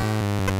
Música